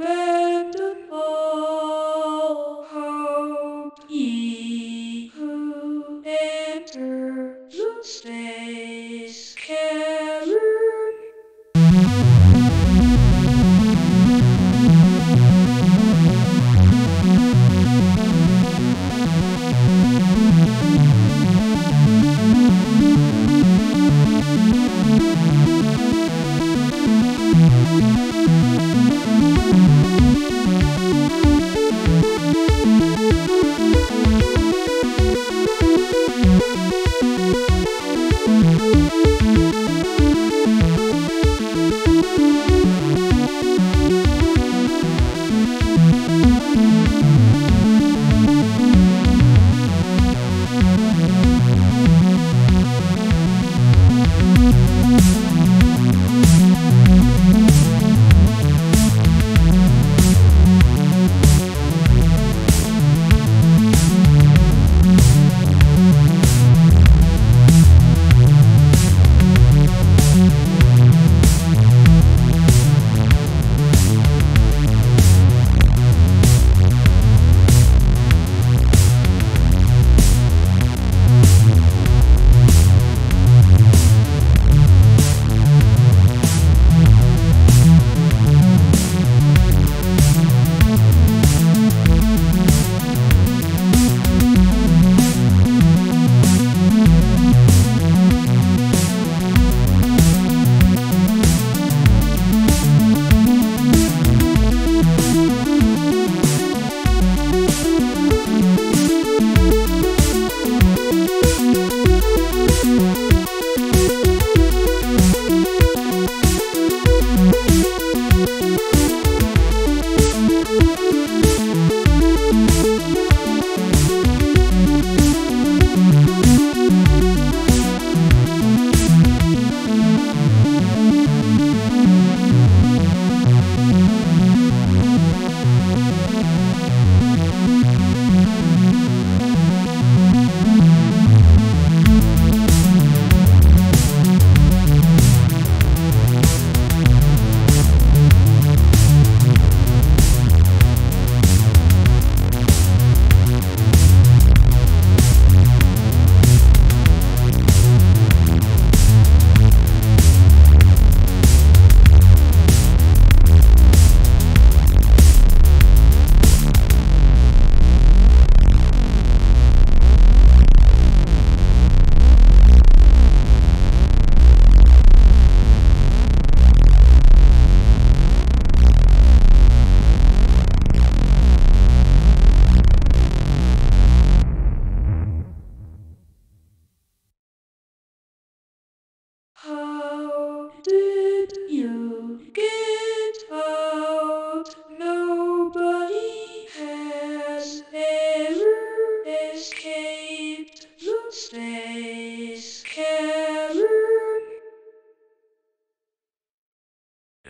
abandon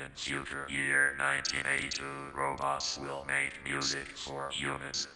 In future year 1982, robots will make music for humans.